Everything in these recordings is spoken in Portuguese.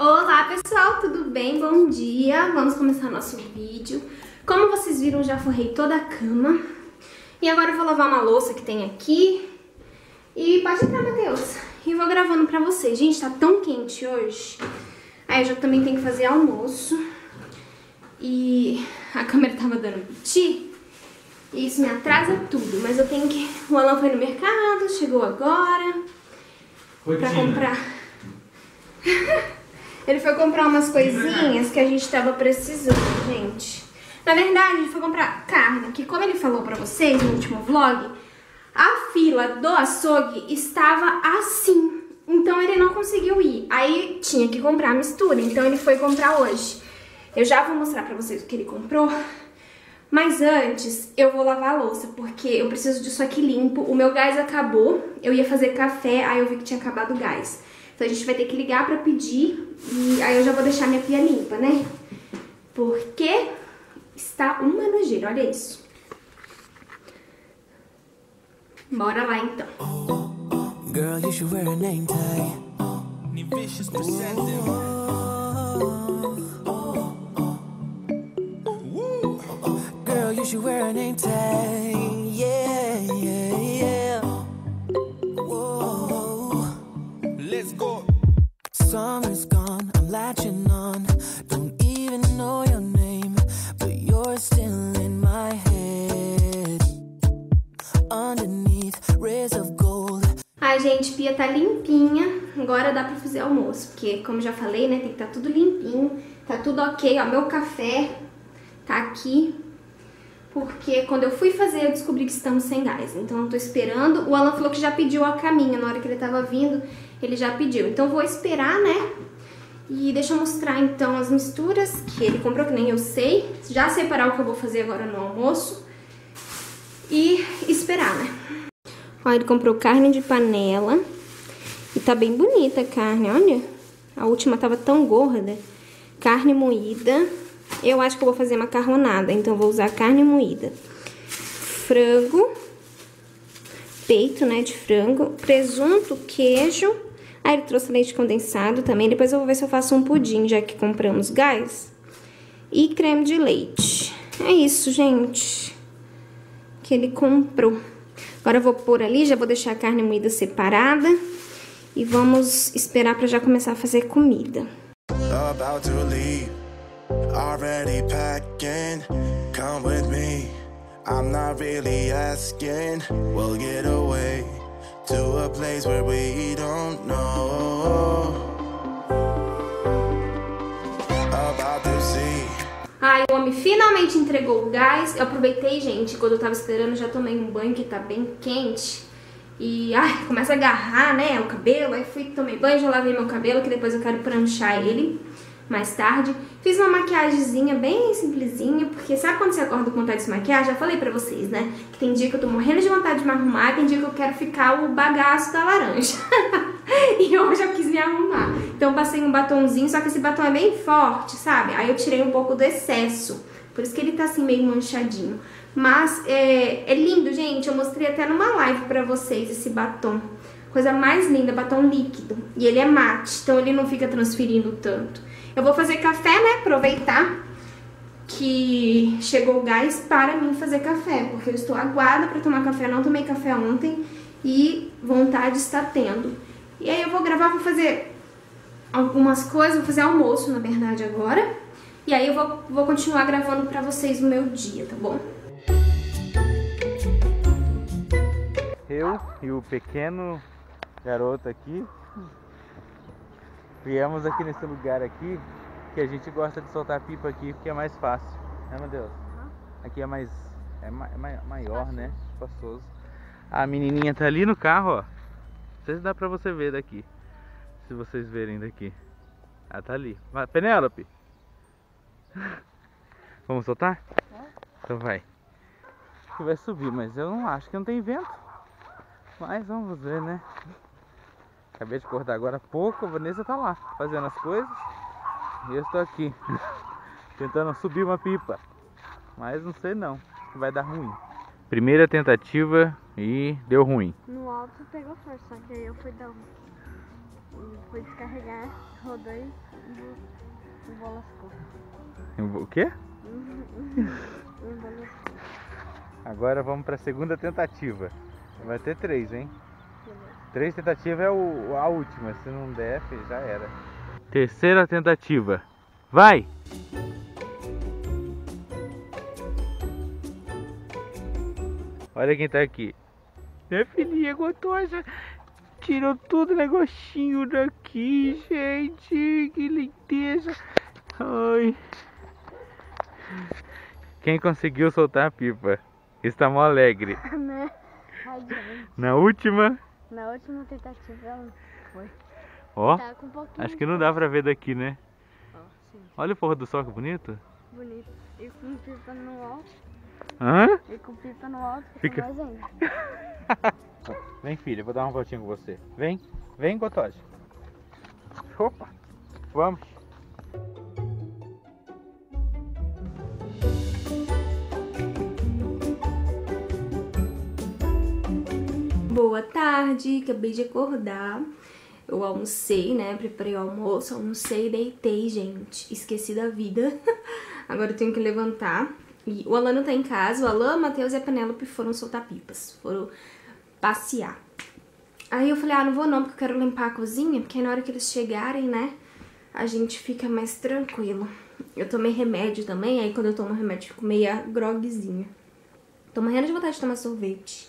Olá pessoal, tudo bem? Bom dia! Vamos começar nosso vídeo. Como vocês viram, já forrei toda a cama. E agora eu vou lavar uma louça que tem aqui. E pode entrar, Matheus. E vou gravando pra vocês. Gente, tá tão quente hoje. Aí eu já também tenho que fazer almoço. E a câmera tava dando piti. E isso me atrasa tudo. Mas eu tenho que... O Alan foi no mercado, chegou agora. Rotina. Pra comprar... Ele foi comprar umas coisinhas que a gente tava precisando, gente. Na verdade, ele foi comprar carne, que como ele falou pra vocês no último vlog, a fila do açougue estava assim. Então ele não conseguiu ir. Aí tinha que comprar a mistura, então ele foi comprar hoje. Eu já vou mostrar pra vocês o que ele comprou. Mas antes, eu vou lavar a louça, porque eu preciso disso aqui limpo. O meu gás acabou, eu ia fazer café, aí eu vi que tinha acabado o gás. Então a gente vai ter que ligar pra pedir e aí eu já vou deixar minha pia limpa, né? Porque está uma nojeira, olha isso. Bora lá então. Girl, you should wear a name tag. You wear a name tag. Yeah, yeah, yeah. Whoa. Let's go. Summer's gone, I'm latching on. Don't even know your name, but you're still in my head. Underneath rays of gold. Ai, gente, pia tá limpinha. Agora dá pra fazer almoço, porque como já falei, né, tem que estar tá tudo limpinho. Tá tudo ok, ó, meu café tá aqui. Porque quando eu fui fazer, eu descobri que estamos sem gás. Então eu tô esperando. O Alan falou que já pediu a caminho. Na hora que ele tava vindo, ele já pediu. Então vou esperar, né? E deixa eu mostrar então as misturas que ele comprou, que nem eu sei. Já separar o que eu vou fazer agora no almoço. E esperar, né? Ó, ele comprou carne de panela. E tá bem bonita a carne, olha. A última tava tão gorda. Carne moída. Eu acho que eu vou fazer macarronada, então vou usar carne moída. Frango. Peito, né, de frango. Presunto, queijo. Aí ele trouxe leite condensado também. Depois eu vou ver se eu faço um pudim, já que compramos gás. E creme de leite. É isso, gente. Que ele comprou. Agora eu vou pôr ali, já vou deixar a carne moída separada. E vamos esperar para já começar a fazer comida. about to leave. Already packing, come with me. I'm not really asking. We'll get away to a place where we don't know. Ai, o homem finalmente entregou o gás. Eu aproveitei, gente, quando eu tava esperando, já tomei um banho que tá bem quente. E, ai, começa a agarrar, né, o cabelo. Aí fui, tomei banho, já lavei meu cabelo, que depois eu quero pranchar ele mais tarde. Fiz uma maquiagemzinha bem simplesinha, porque sabe quando você acorda com vontade de se maquiar? Já falei pra vocês, né? Que tem dia que eu tô morrendo de vontade de me arrumar, tem dia que eu quero ficar o bagaço da laranja. e hoje eu quis me arrumar. Então passei um batonzinho, só que esse batom é bem forte, sabe? Aí eu tirei um pouco do excesso. Por isso que ele tá assim meio manchadinho. Mas é, é lindo, gente. Eu mostrei até numa live pra vocês esse batom. Coisa mais linda, batom líquido. E ele é mate, então ele não fica transferindo tanto. Eu vou fazer café, né? Aproveitar que chegou o gás para mim fazer café, porque eu estou aguada para tomar café, não tomei café ontem e vontade está tendo. E aí eu vou gravar, vou fazer algumas coisas, vou fazer almoço, na verdade, agora. E aí eu vou, vou continuar gravando pra vocês o meu dia, tá bom? Eu e o pequeno garoto aqui viemos aqui nesse lugar aqui que a gente gosta de soltar pipa aqui porque é mais fácil, né meu Deus? Aqui é mais é, ma- é ma- maior, né? Espaçoso. A menininha tá ali no carro, ó. Não sei se dá pra você ver daqui. Se vocês verem daqui. Ela tá ali. Vai, Penélope! Vamos soltar? Então vai. Acho que vai subir, mas eu não acho que não tem vento. Mas vamos ver, né? Acabei de acordar agora há pouco, a Vanessa tá lá fazendo as coisas. E eu estou aqui tentando subir uma pipa. Mas não sei não, acho que vai dar ruim. Primeira tentativa e deu ruim. No alto pegou forte, só que aí eu fui dar um. Fui descarregar, rodou e o bola ficou. O quê? O bola Agora vamos para a segunda tentativa. Vai ter três, hein? Três tentativas é o, a última. Se não der, já era. Terceira tentativa. Vai! Olha quem tá aqui. Minha filhinha gostosa. Tirou todo o negocinho daqui, gente. Que lindeza. Ai. Quem conseguiu soltar a pipa? Está mó alegre. né? Na última, Na última tentativa ela foi. ó. Tá um. Acho que não dá pra ver daqui, né? Ó. Olha o pôr do sol que bonito. Bonito. E com pipa no alto. Hã? E com pipa no alto Fica- fica mais ainda. Vem, filha, vou dar uma voltinha com você. Vem, vem, Gotoge. Opa, vamos. Boa tarde, acabei de acordar. Eu almocei, né? Preparei o almoço, almocei e deitei, gente. Esqueci da vida. Agora eu tenho que levantar. E o Alan não tá em casa. O Alan, Matheus e a Penélope foram soltar pipas. Foram passear. Aí eu falei, ah, não vou não, porque eu quero limpar a cozinha. Porque na hora que eles chegarem, né? A gente fica mais tranquilo. Eu tomei remédio também. Aí quando eu tomo remédio, eu fico meia grogzinha. Tô morrendo de vontade de tomar sorvete.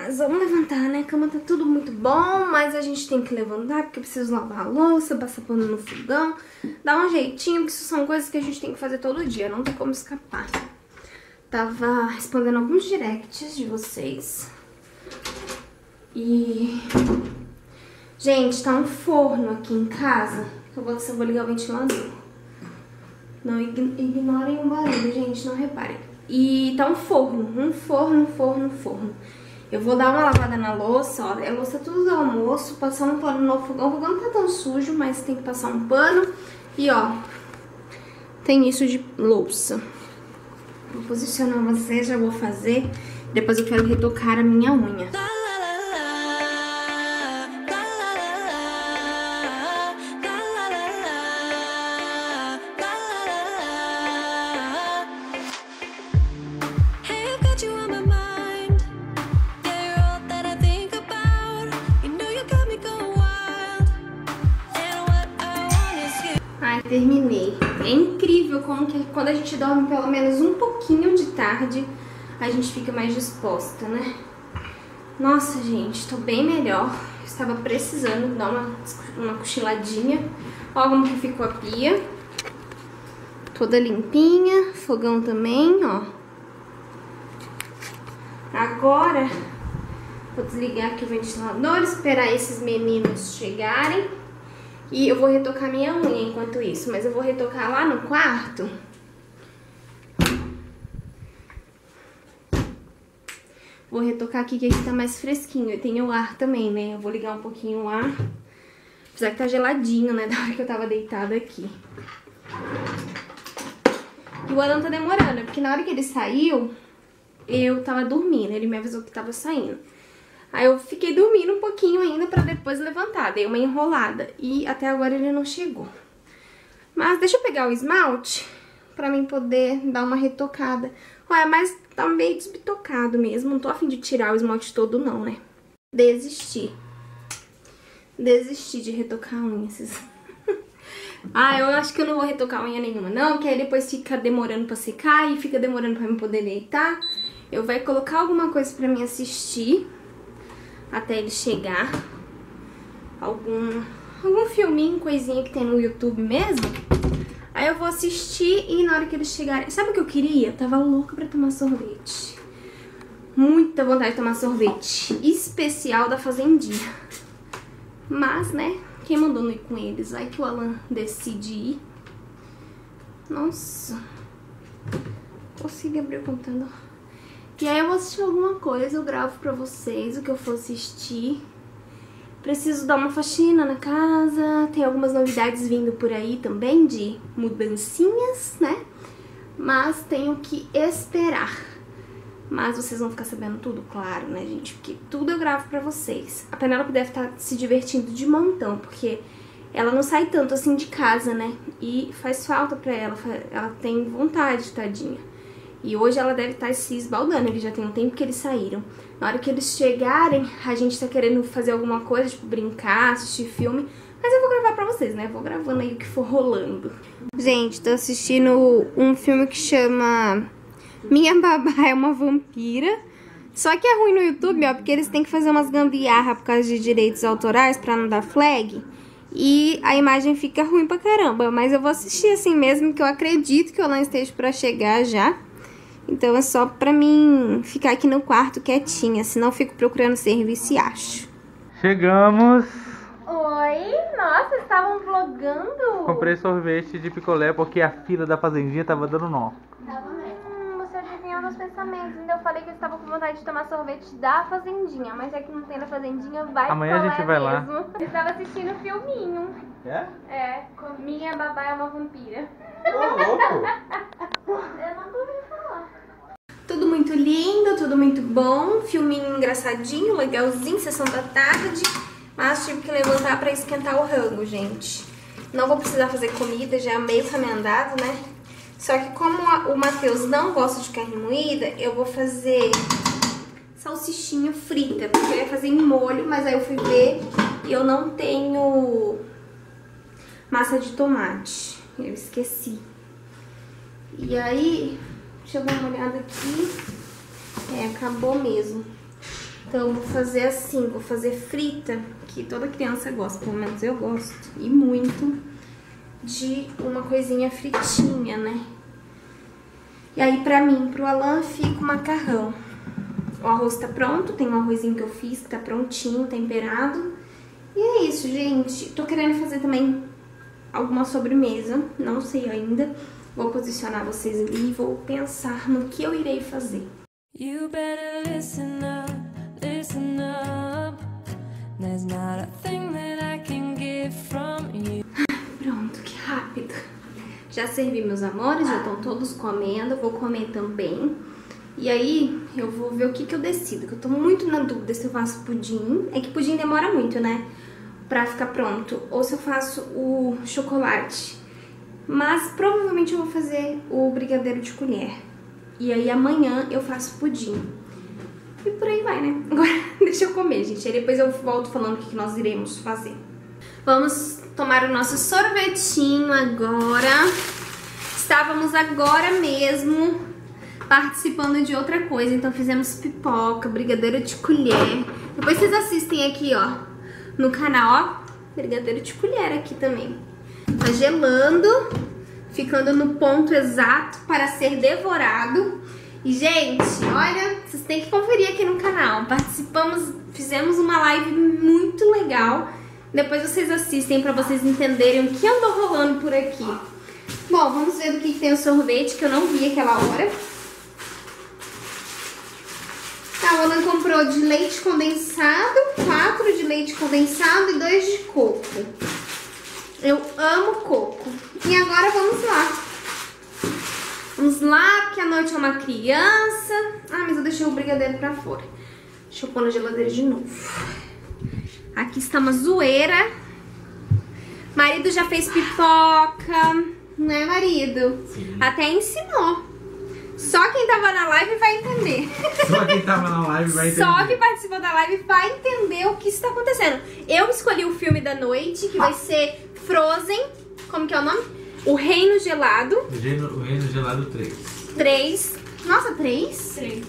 Mas vamos levantar, né? A cama tá tudo muito bom, mas a gente tem que levantar porque eu preciso lavar a louça, passar pano no fogão, dar um jeitinho, porque isso são coisas que a gente tem que fazer todo dia, não tem como escapar. Tava respondendo alguns directs de vocês. E. Gente, tá um forno aqui em casa. Eu vou, eu vou ligar o ventilador. Não ign- ignorem o barulho, gente, não reparem. E tá um forno, um forno, um forno, um forno. Eu vou dar uma lavada na louça, ó. É louça tudo do almoço, passar um pano no fogão. O fogão não tá tão sujo, mas tem que passar um pano. E ó, tem isso de louça. Vou posicionar vocês, já vou fazer. Depois eu quero retocar a minha unha. Dorme pelo menos um pouquinho de tarde, a gente fica mais disposta, né? Nossa, gente, tô bem melhor. Estava precisando dar uma, uma cochiladinha. Ó como que ficou a pia. Toda limpinha. Fogão também, ó. Agora, vou desligar aqui o ventilador, esperar esses meninos chegarem. E eu vou retocar minha unha enquanto isso, mas eu vou retocar lá no quarto. Vou retocar aqui, que aqui tá mais fresquinho. E tem o ar também, né? Eu vou ligar um pouquinho o ar. Apesar que tá geladinho, né? Da hora que eu tava deitada aqui. E o Alan tá demorando, porque na hora que ele saiu, eu tava dormindo. Ele me avisou que tava saindo. Aí eu fiquei dormindo um pouquinho ainda pra depois levantar. Dei uma enrolada. E até agora ele não chegou. Mas deixa eu pegar o esmalte pra mim poder dar uma retocada. Olha, mas tá meio desbitocado mesmo. Não tô afim de tirar o esmalte todo não, né? Desisti. Desisti de retocar a unha. Esses... ah, eu acho que eu não vou retocar unha nenhuma não. Porque aí depois fica demorando pra secar e fica demorando pra me poder deitar. Eu vou colocar alguma coisa pra mim assistir até ele chegar. Algum, algum filminho, coisinha que tem no YouTube mesmo. Aí eu vou assistir e na hora que eles chegarem... Sabe o que eu queria? Eu tava louca pra tomar sorvete. Muita vontade de tomar sorvete. Especial da Fazendinha. Mas, né? Quem mandou não ir com eles? Vai que o Alan decide ir. Nossa. Consegui abrir o computador. E aí eu vou assistir alguma coisa, eu gravo pra vocês o que eu for assistir. Preciso dar uma faxina na casa, tem algumas novidades vindo por aí também de mudancinhas, né? Mas tenho que esperar. Mas vocês vão ficar sabendo tudo, claro, né, gente? Porque tudo eu gravo pra vocês. A Penélope deve estar se divertindo de montão, porque ela não sai tanto assim de casa, né? E faz falta pra ela, ela tem vontade, tadinha. E hoje ela deve estar se esbaldando, que já tem um tempo que eles saíram. Na hora que eles chegarem, a gente tá querendo fazer alguma coisa, tipo brincar, assistir filme. Mas eu vou gravar pra vocês, né? Vou gravando aí o que for rolando. Gente, tô assistindo um filme que chama Minha Babá é uma Vampira. Só que é ruim no YouTube, ó, porque eles têm que fazer umas gambiarra por causa de direitos autorais pra não dar flag. E a imagem fica ruim pra caramba. Mas eu vou assistir assim mesmo, que eu acredito que o Alan esteja pra chegar já. Então é só pra mim ficar aqui no quarto quietinha, senão eu fico procurando serviço e acho. Chegamos. Oi, nossa, estavam vlogando? Comprei sorvete de picolé porque a fila da fazendinha tava dando nó. Hum, você adivinhou meus pensamentos. Ainda eu falei que eu estava com vontade de tomar sorvete da fazendinha, mas é que não tem na fazendinha, vai Amanhã a gente vai lá. mesmo. Eu estava assistindo um filminho. É? É, Minha Babá é uma Vampira. Ô, louco! Eu não ouvi falar. Tudo muito lindo, tudo muito bom. Filminho engraçadinho, legalzinho, sessão da tarde. Mas tive que levantar pra esquentar o rango, gente. Não vou precisar fazer comida, já é meio andado, né? Só que como o Matheus não gosta de carne moída, eu vou fazer salsichinha frita. Porque eu ia fazer em molho, mas aí eu fui ver e eu não tenho massa de tomate. Eu esqueci. E aí, deixa eu dar uma olhada aqui. É, acabou mesmo. Então, vou fazer assim, vou fazer frita, que toda criança gosta, pelo menos eu gosto. E muito de uma coisinha fritinha, né? E aí, pra mim, pro Alan, fica o macarrão. O arroz tá pronto, tem um arrozinho que eu fiz, que tá prontinho, temperado. E é isso, gente. Tô querendo fazer também alguma sobremesa, não sei ainda. Vou posicionar vocês ali e vou pensar no que eu irei fazer. You better listen up, listen up. There's not a thing that I can give from you. Pronto, que rápido. Já servi meus amores, já estão todos comendo, vou comer também. E aí eu vou ver o que, que eu decido, que eu tô muito na dúvida se eu faço pudim. É que pudim demora muito, né? Pra ficar pronto. Ou se eu faço o chocolate. Mas provavelmente eu vou fazer o brigadeiro de colher. E aí amanhã eu faço pudim. E por aí vai, né? Agora deixa eu comer, gente. Aí depois eu volto falando o que nós iremos fazer. Vamos tomar o nosso sorvetinho agora. Estávamos agora mesmo participando de outra coisa, então fizemos pipoca, brigadeiro de colher. Depois vocês assistem aqui, ó, no canal, ó, brigadeiro de colher aqui também. Tá gelando, ficando no ponto exato para ser devorado. E, gente, olha, vocês têm que conferir aqui no canal. Participamos, fizemos uma live muito legal. Depois vocês assistem para vocês entenderem o que andou rolando por aqui. Bom, vamos ver do que, tem o sorvete, que eu não vi aquela hora. Tá, o Alan comprou de leite condensado, quatro de leite condensado e dois de coco. Eu amo coco. E agora vamos lá. Vamos lá, porque a noite é uma criança. Ah, mas eu deixei o brigadeiro pra fora. Deixa eu pôr na geladeira de novo. Aqui está uma zoeira. Marido já fez pipoca. Né, marido? Até ensinou. Só quem tava na live vai entender. Só quem tava na live vai entender. Só quem participou da live vai entender o que está acontecendo. Eu escolhi o filme da noite, que vai ser Frozen. Como que é o nome? O Reino Gelado. O reino, o reino gelado 3. 3. Nossa, 3? 3.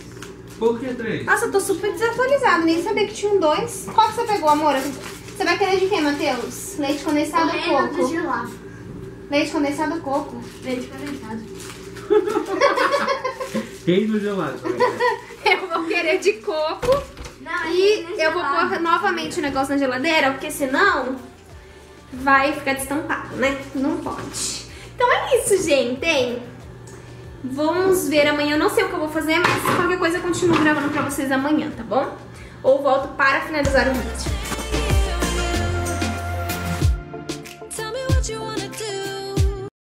Por que 3? Nossa, eu tô super desatualizado. Nem sabia que tinha um 2. Qual que você pegou, amor? Você vai querer de quem, Matheus? Leite condensado ou coco? gelado. Leite condensado ou coco? Leite condensado. Reino gelado. Eu vou querer de coco. Não, E eu vou pôr novamente o negócio na geladeira, porque senão vai ficar destampado, né? Não pode. Então é isso, gente. hein? Vamos ver amanhã. Eu não sei o que eu vou fazer, mas qualquer coisa eu continuo gravando pra vocês amanhã, tá bom? Ou volto para finalizar o vídeo.